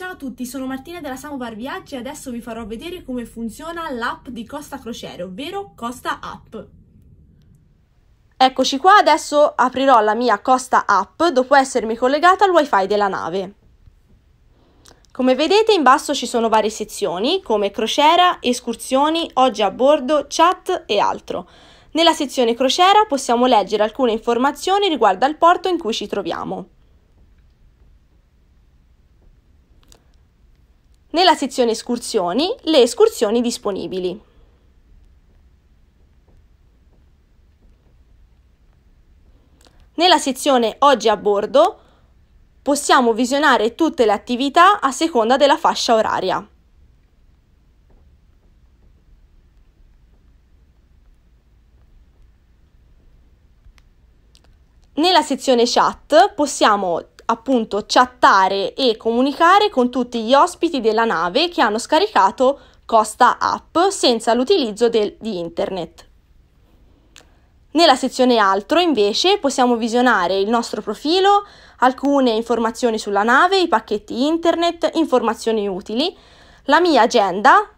Ciao a tutti, sono Martina della Samovar Viaggi e adesso vi farò vedere come funziona l'app di Costa Crociere, ovvero Costa App. Eccoci qua, adesso aprirò la mia Costa App dopo essermi collegata al wifi della nave. Come vedete in basso ci sono varie sezioni come crociera, escursioni, oggi a bordo, chat e altro. Nella sezione crociera possiamo leggere alcune informazioni riguardo al porto in cui ci troviamo. Nella sezione escursioni, le escursioni disponibili. Nella sezione Oggi a bordo possiamo visionare tutte le attività a seconda della fascia oraria. Nella sezione chat possiamo appunto chattare e comunicare con tutti gli ospiti della nave che hanno scaricato Costa App senza l'utilizzo di internet. Nella sezione altro invece possiamo visionare il nostro profilo, alcune informazioni sulla nave, i pacchetti internet, informazioni utili, la mia agenda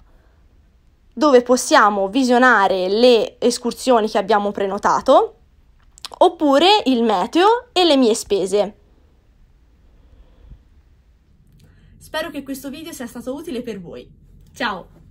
dove possiamo visionare le escursioni che abbiamo prenotato oppure il meteo e le mie spese. Spero che questo video sia stato utile per voi. Ciao!